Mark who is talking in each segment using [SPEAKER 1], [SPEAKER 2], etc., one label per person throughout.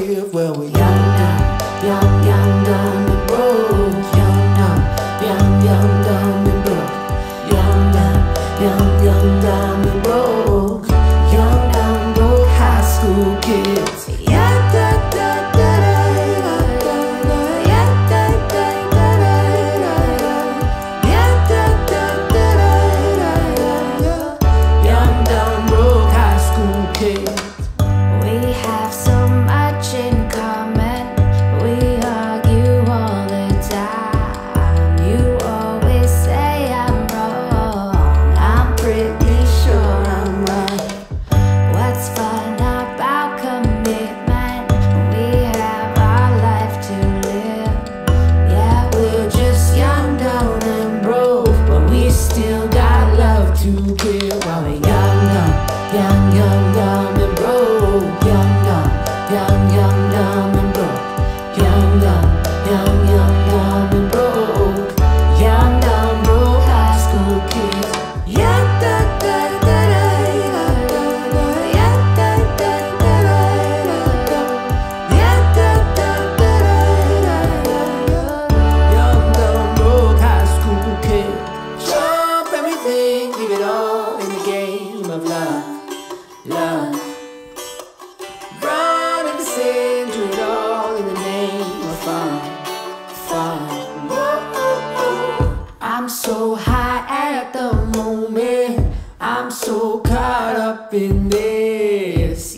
[SPEAKER 1] give. Well, we're young, young, young. Young, young, young, dumb, and young, dumb, and broke. Young, dumb, young, dumb, and broke. Young, dumb, young, dumb, and broke. Young, dumb, broke high school kids. Yeah, da, da, da, da, leave it all in the game of love.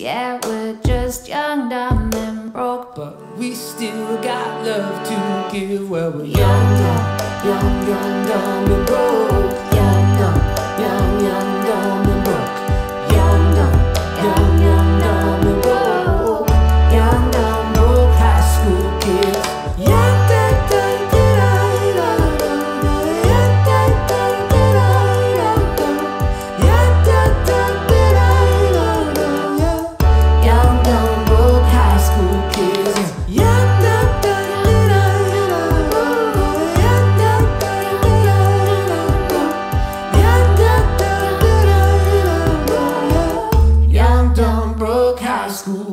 [SPEAKER 2] Yeah, we're just young, dumb, and broke.
[SPEAKER 1] But we still got love to give. Well, we're young, dumb, young, young, dumb,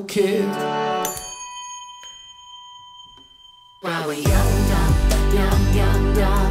[SPEAKER 1] kid. young, young, young, young, young.